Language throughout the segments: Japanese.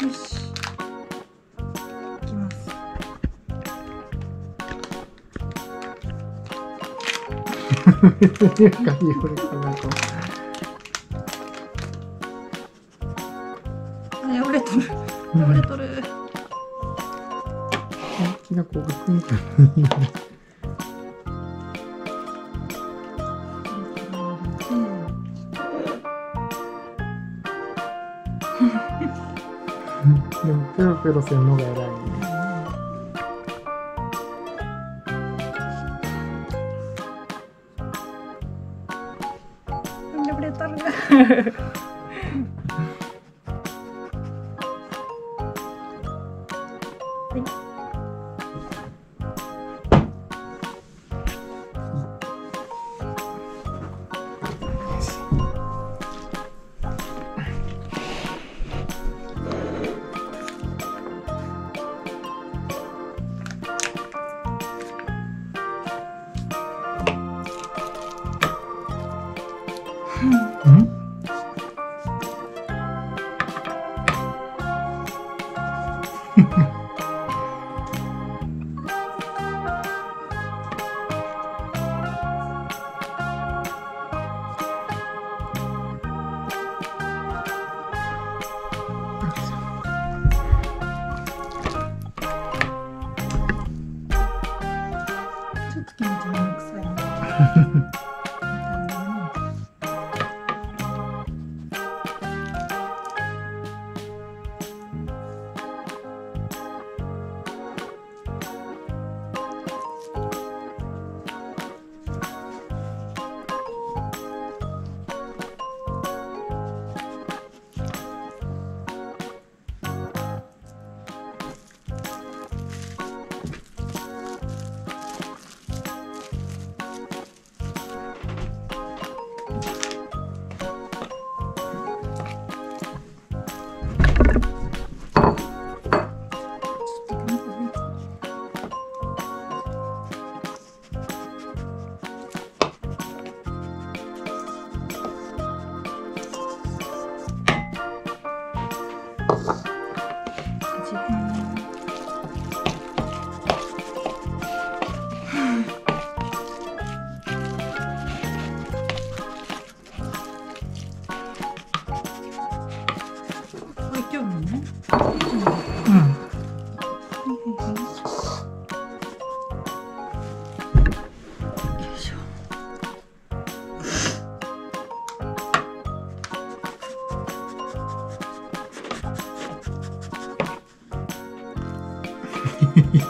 よしいきます。別にわかんないこれかなと汚れとる汚れとる大きな子が来んかでもペロペロするのが偉いね汚れ Bye.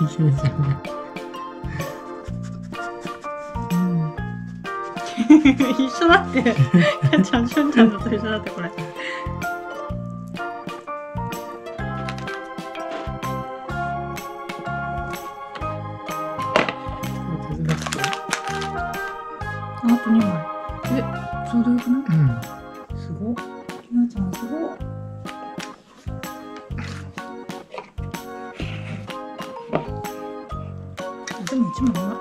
いいじゃんうん一緒だって。ちゃんちゃんちゃんのと一緒だってこれ。あと二枚。え、ちょうどよくない？うんすごっ。ひなちゃんすごっ。でも一枚ない。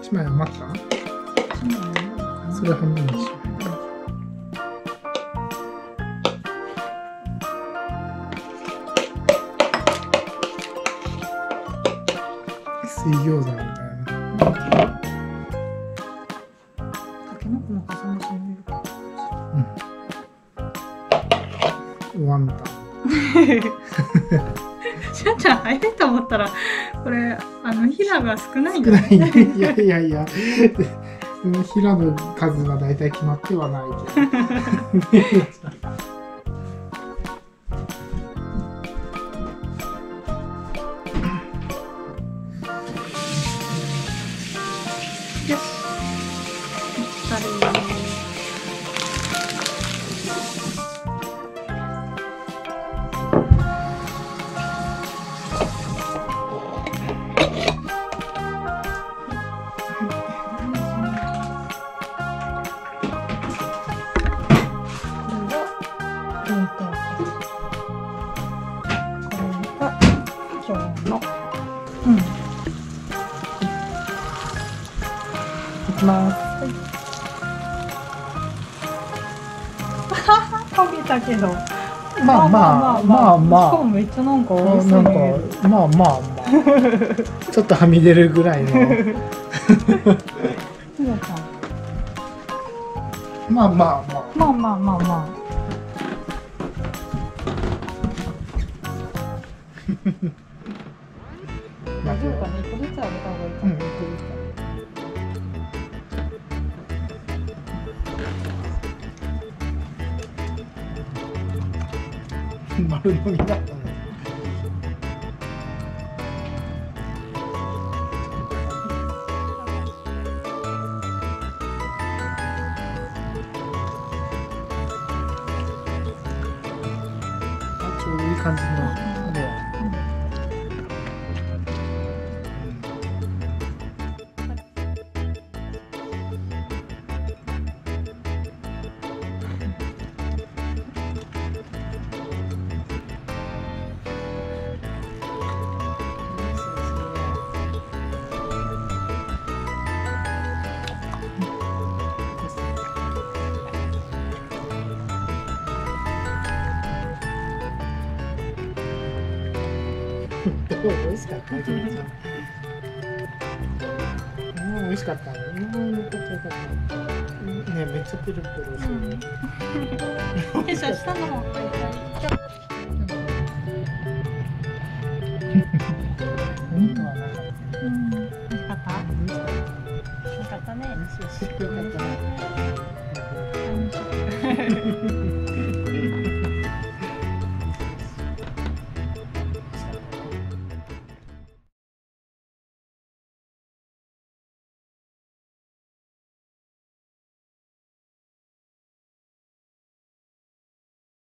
一枚余った。一枚ないかなそれ半分にしよう。水餃子みたいな。うんワンタンしゃんちゃん入ると思ったらこれあのヒラが少ないん少だない。ねいやいやいや。その平の数は大体決まってはないけど のうんきます。かけたけど。まあまあまあまあしかもめっちゃなんか美味しそなんか。まあまあまあ ちょっとはみ出るぐらいの。まあまあまあまあまあまあまあ。大丈夫かね。一個ずつあげた方がいいかうんな。丸飲みだったねあちょうどいい感じのごい美味しかった。うん、美味しかった。うん、よかったよかった。ね、めっちゃプルプルする。う、よいしょ、下の方。おはなかった。うん、かった。しかった。かったね。